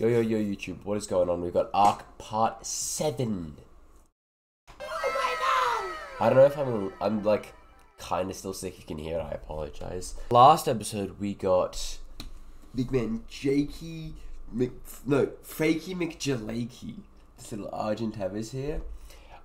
Yo, yo, yo, YouTube, what is going on? We've got Ark Part 7. Oh my god! I don't know if I'm, I'm like, kind of still sick. You can hear it, I apologize. Last episode, we got Big Man Jakey Mc, no, Fakey McJalakey. This little Argentavis here.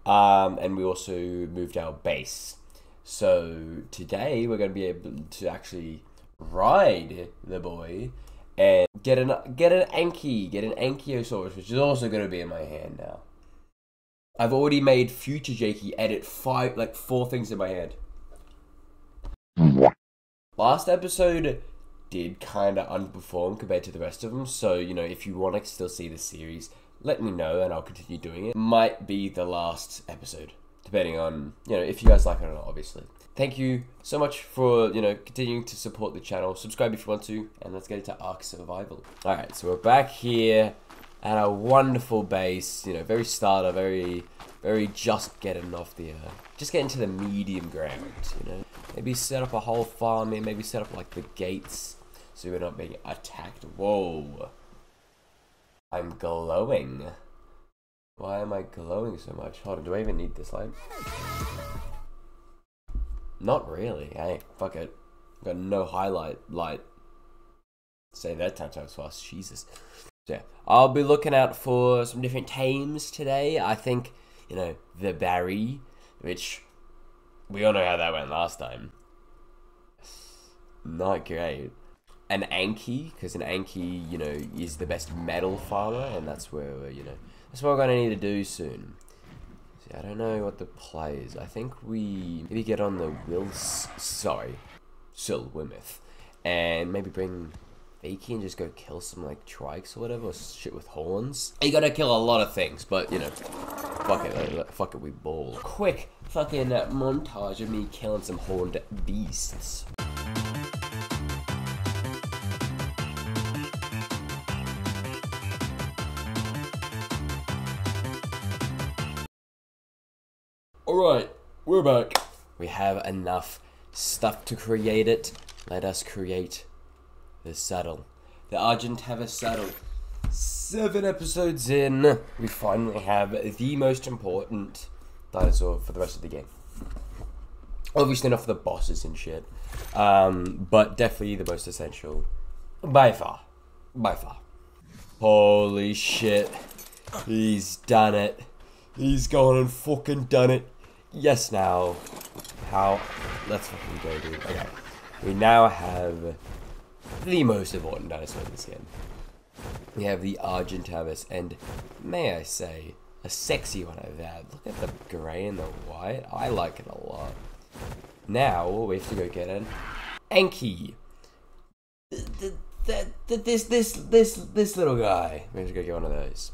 Um, and we also moved our base. So today we're going to be able to actually ride the boy and get an get an Anki, get an Ankylosaurus, which is also going to be in my hand now. I've already made future Jakey edit five, like four things in my head. Last episode did kind of underperform compared to the rest of them, so you know if you want to still see the series, let me know and I'll continue doing it. Might be the last episode, depending on you know if you guys like it or not, obviously. Thank you so much for you know continuing to support the channel. Subscribe if you want to and let's get into ark survival. All right so we're back here at a wonderful base you know very starter very very just getting off the uh, just getting to the medium ground you know. Maybe set up a whole farm here maybe set up like the gates so we're not being attacked. Whoa. I'm glowing why am i glowing so much hold on do i even need this light not really. Hey, fuck it. Got no highlight light. Say that ten times fast. Jesus. So yeah, I'll be looking out for some different tames today. I think, you know, the Barry, which we all know how that went last time. Not great. An Anki, because an Anki, you know, is the best metal farmer, and that's where, you know, that's what we're going to need to do soon. See, I don't know what the play is. I think we maybe get on the Wills. Sorry, Sil Wimith, and maybe bring Fakey and just go kill some like trikes or whatever, or shit with horns. You gotta kill a lot of things, but you know, fuck it, fuck it, we ball. Quick fucking montage of me killing some horned beasts. We have enough stuff to create it. Let us create the saddle. The Argent have a saddle. Seven episodes in, we finally have the most important dinosaur for the rest of the game. Obviously not for the bosses and shit. Um, but definitely the most essential. By far. By far. Holy shit. He's done it. He's gone and fucking done it. Yes, now. How? Let's fucking go, dude. Okay. We now have the most important dinosaur in this game. We have the Argentavis, and may I say, a sexy one of that. Look at the grey and the white. I like it a lot. Now, we have to go get an Anki. This, this, this, this little guy. We have to go get one of those.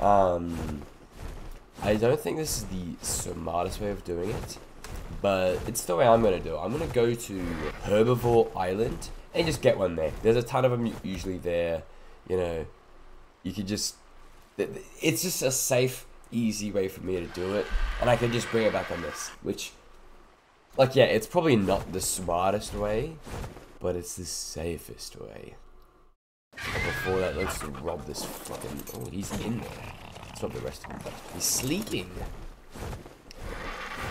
Um, I don't think this is the smartest way of doing it, but it's the way I'm going to do it. I'm going to go to Herbivore Island and just get one there. There's a ton of them usually there. You know, you could just... It's just a safe, easy way for me to do it. And I can just bring it back on this, which... Like, yeah, it's probably not the smartest way, but it's the safest way. Before that, let's rob this fucking... Oh, he's in there from the rest of him. He's sleeping.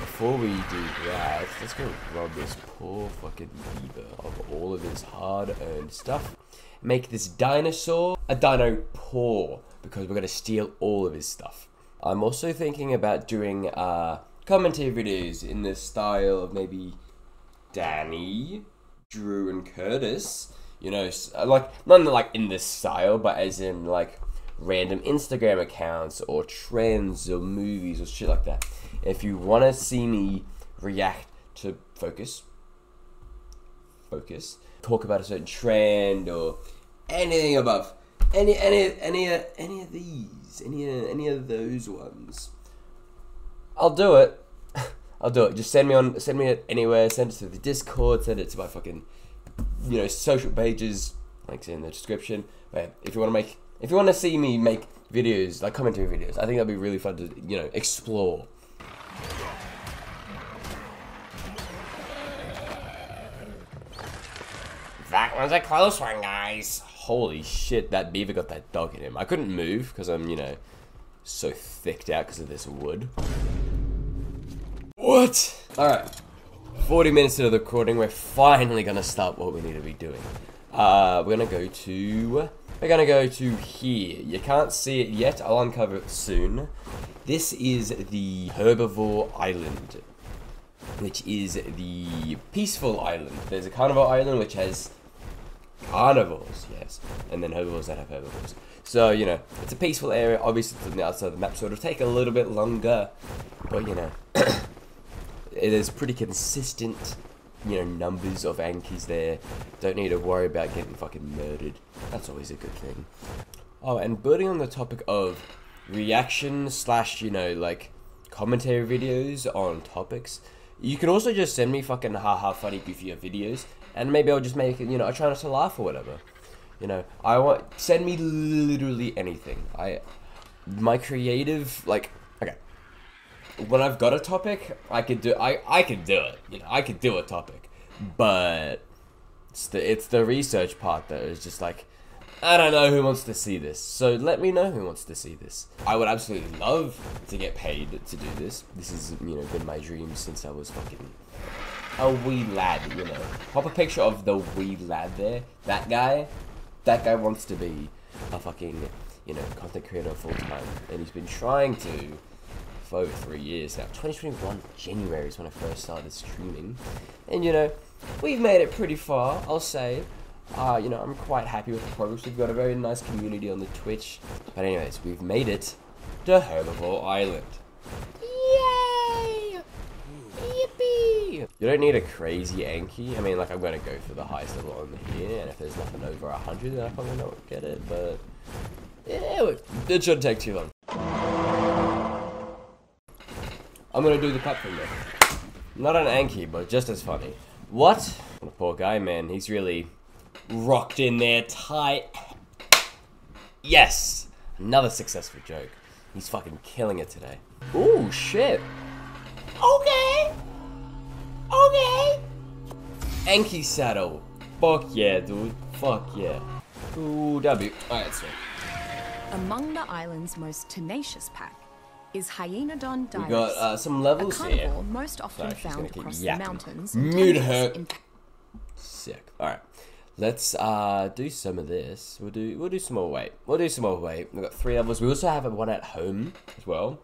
Before we do that, let's go rob this poor fucking beaver of all of his hard-earned stuff. Make this dinosaur a dino poor, because we're going to steal all of his stuff. I'm also thinking about doing uh, commentary videos in the style of maybe Danny, Drew, and Curtis. You know, like, not like in this style, but as in like random Instagram accounts or trends or movies or shit like that. If you want to see me react to focus, focus, talk about a certain trend or anything above, any any any any of these, any any of those ones, I'll do it. I'll do it. Just send me on, send me it anywhere. Send it to the Discord. Send it to my fucking, you know, social pages. Links in the description. But if you want to make if you want to see me make videos, like commentary videos, I think that'd be really fun to, you know, explore. That was a close one, guys. Holy shit, that beaver got that dog in him. I couldn't move because I'm, you know, so thicked out because of this wood. What? Alright. 40 minutes into the recording, we're finally gonna start what we need to be doing. Uh, we're gonna go to... We're gonna go to here. You can't see it yet, I'll uncover it soon. This is the Herbivore Island, which is the peaceful island. There's a carnivore island which has carnivores, yes, and then herbivores that have herbivores. So, you know, it's a peaceful area. Obviously, on the outside of the map, so it'll take a little bit longer, but, you know, it is pretty consistent, you know, numbers of Ankies there. Don't need to worry about getting fucking murdered. That's always a good thing. Oh, and building on the topic of reaction slash, you know, like commentary videos on topics. You can also just send me fucking haha funny goofy videos, and maybe I'll just make. You know, I try not to laugh or whatever. You know, I want send me literally anything. I my creative like. When I've got a topic, I could do I I could do it. You know, I could do a topic, but it's the it's the research part that is just like I don't know who wants to see this, so let me know who wants to see this. I would absolutely love to get paid to do this. This has, you know, been my dream since I was fucking a wee lad, you know. Pop a picture of the wee lad there. That guy, that guy wants to be a fucking, you know, content creator full time. And he's been trying to for over three years now. 2021 January is when I first started streaming. And, you know, we've made it pretty far, I'll say. Uh, you know, I'm quite happy with the progress. We've got a very nice community on the Twitch. But anyways, we've made it to Herbivore Island. Yay! Yippee! You don't need a crazy Anki. I mean, like, I'm going to go for the highest level on here. And if there's nothing over 100, then I probably not get it. But, yeah, it shouldn't take too long. I'm to do the platform there. Not an Anki, but just as funny. What? The poor guy, man. He's really rocked in there tight. Yes! Another successful joke. He's fucking killing it today. Ooh, shit. Okay. Okay. Anki saddle. Fuck yeah, dude. Fuck yeah. Ooh, W. Alright, sweet. Among the island's most tenacious pack is Hyaenodon dirus. We got uh, some levels a here. carnivore most often Sorry, found across yapping. the mountains. Mute her. Sick. Alright. Let's uh do some of this. We'll do we'll do some more weight. We'll do some more weight. We've got three levels. We also have one at home as well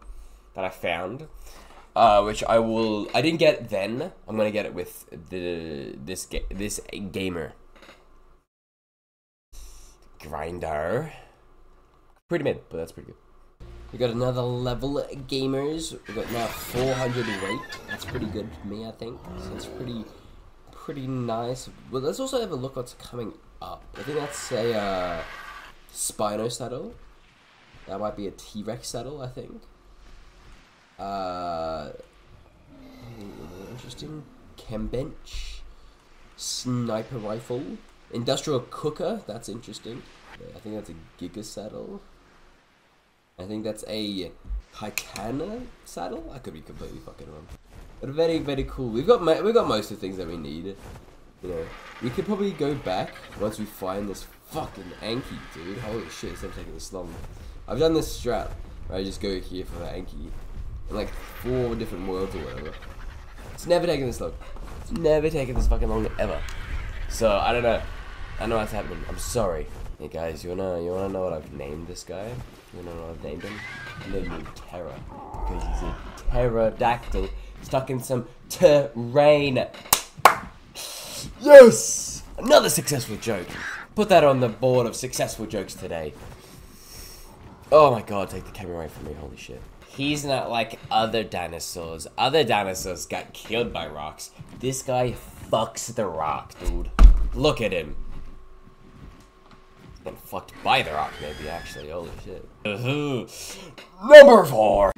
that I found. Uh, which I will I didn't get then. I'm gonna get it with the this ga- this gamer. Grinder. Pretty mid, but that's pretty good. We got another level gamers. We got now 400 weight. That's pretty good for me, I think. So it's pretty pretty nice. Well, let's also have a look what's coming up. I think that's a uh, Spino saddle. That might be a T-Rex saddle, I think. Uh, interesting. Chem bench. Sniper rifle. Industrial cooker. That's interesting. I think that's a Giga saddle. I think that's a Haikana saddle. I could be completely fucking wrong. But very, very cool. We've got we've got most of the things that we need. You know, we could probably go back once we find this fucking Anki, dude. Holy shit, it's never taking this long. I've done this strat where I just go here for the Anki in like four different worlds or whatever. It's never taken this long. It's never taken this fucking long ever. So I don't know. I know what's happening. I'm sorry. Hey guys, you wanna you wanna know what I've named this guy? You know I've named him? I named Terror because he's a pterodactyl stuck in some terrain. Yes! Another successful joke. Put that on the board of successful jokes today. Oh my god, take the camera away from me, holy shit. He's not like other dinosaurs. Other dinosaurs got killed by rocks. This guy fucks the rock, dude. Look at him. Been fucked by the rock, maybe, actually. Holy shit. Uh-huh. Number four!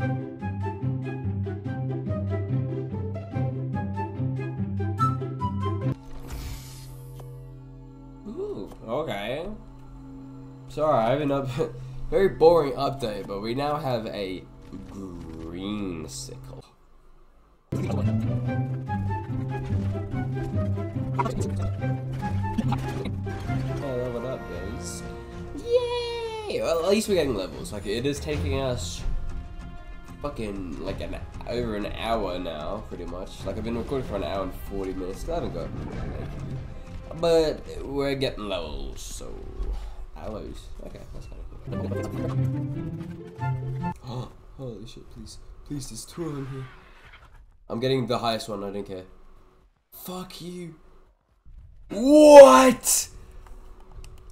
Ooh, okay. Sorry, I have an up very boring update, but we now have a green sickle. Well, at least we're getting levels. Like it is taking us fucking like an over an hour now, pretty much. Like I've been recording for an hour and forty minutes. Still haven't got, but we're getting levels. So aloes. Okay, that's kind of cool. oh, holy shit! Please, please, there's two of them here. I'm getting the highest one. I don't care. Fuck you. What?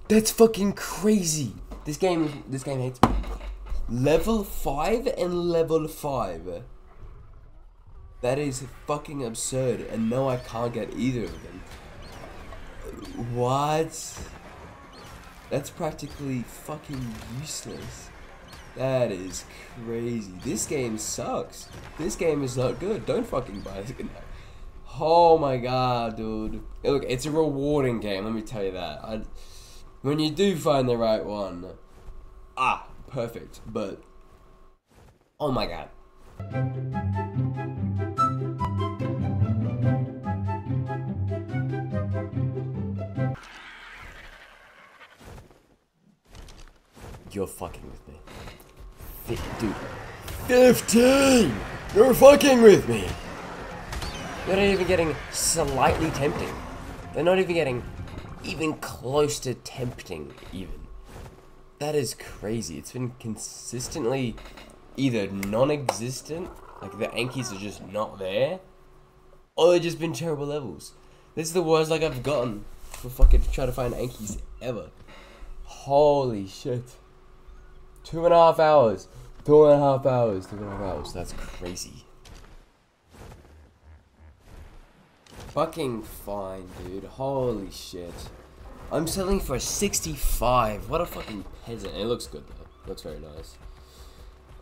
That's fucking crazy. This game, this game hates me. Level 5 and level 5. That is fucking absurd. And no, I can't get either of them. What? That's practically fucking useless. That is crazy. This game sucks. This game is not good. Don't fucking buy this game. Oh my god, dude. Look, it's a rewarding game, let me tell you that. I, when you do find the right one, ah, perfect. But, oh my god. You're fucking with me. Dude. 15! You're fucking with me! They're not even getting slightly tempting. They're not even getting even close to tempting, even. That is crazy. It's been consistently either non-existent, like the Ankies are just not there, or they've just been terrible levels. This is the worst like I've gotten for fucking trying to find Ankies ever. Holy shit. Two and a half hours. Two and a half hours. Two and a half hours. That's crazy. Fucking fine, dude. Holy shit. I'm selling for 65. What a fucking peasant. It looks good, though. Looks very nice.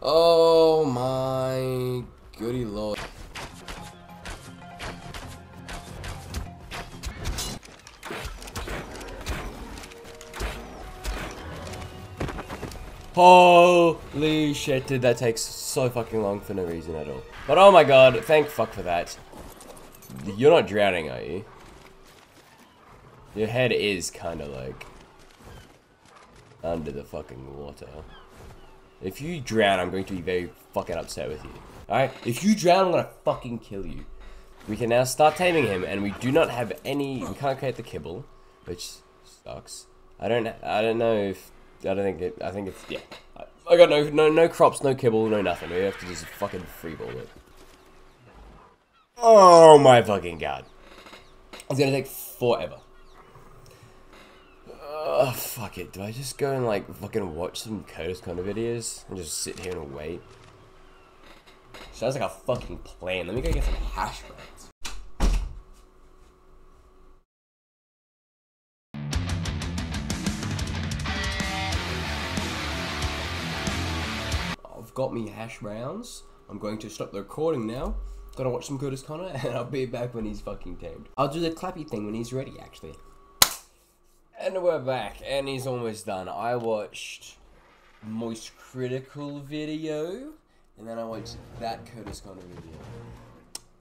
Oh my goody lord. Holy shit, dude, that takes so fucking long for no reason at all. But oh my god, thank fuck for that. You're not drowning, are you? Your head is kind of like under the fucking water. If you drown, I'm going to be very fucking upset with you. Alright? If you drown, I'm gonna fucking kill you. We can now start taming him, and we do not have any. We can't create the kibble, which sucks. I don't. I don't know if I don't think it. I think it's yeah. I, got no no no crops, no kibble, no nothing. We have to just fucking freeball it. Oh my fucking god! It's gonna take forever. Fuck it. Do I just go and like fucking watch some Curtis Connor videos and just sit here and wait? Sounds like a fucking plan. Let me go get some hash browns. I've got me hash browns. I'm going to stop the recording now. Gotta watch some Curtis Connor, and I'll be back when he's fucking tamed. I'll do the clappy thing when he's ready, actually. And we're back, and he's almost done. I watched Moist Critical video, and then I watched that Curtis Connor video.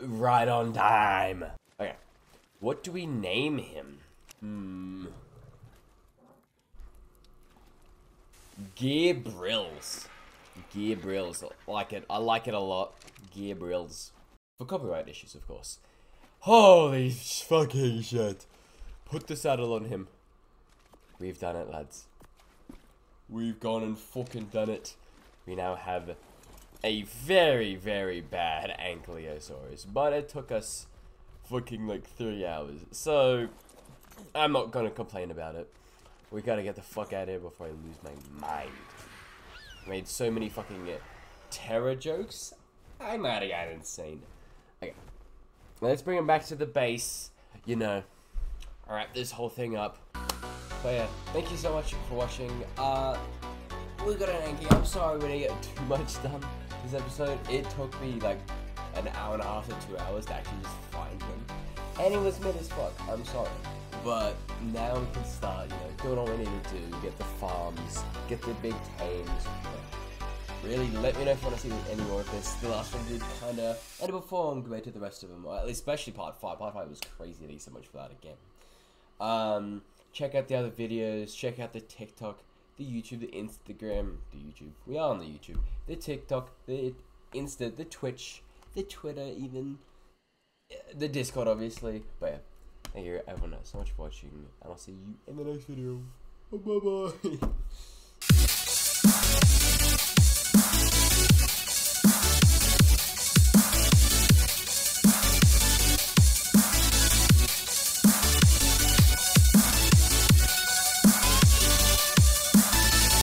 Right on time. Okay, what do we name him? Hmm. Gear Brills. Gear Brills. Like it. I like it a lot. Gear Brills. For copyright issues, of course. Holy fucking shit. Put the saddle on him. We've done it, lads. We've gone and fucking done it. We now have a very, very bad Ankylosaurus. But it took us fucking like three hours. So, I'm not gonna complain about it. We gotta get the fuck out of here before I lose my mind. I made so many fucking terror jokes. I might have got insane. Okay. Let's bring him back to the base. You know, wrap this whole thing up. But yeah, thank you so much for watching. Uh, we got an Anki. I'm sorry we didn't get too much done this episode. It took me like an hour and a half to two hours to actually just find him. And he was mid as fuck. I'm sorry. But now we can start, you know, doing all we need to do. Get the farms, get the big tames really let me know if you want to see any more of this. The last one did kind of underperform compared to the rest of them, at least especially part 5. Part 5 was crazy, thank you so much for that again. Um, check out the other videos, check out the TikTok, the YouTube, the Instagram, the YouTube, we are on the YouTube, the TikTok, the Insta, the Twitch, the Twitter even, uh, the Discord obviously, but yeah. Thank you everyone so much for watching, and I'll see you in the next video. Bye bye.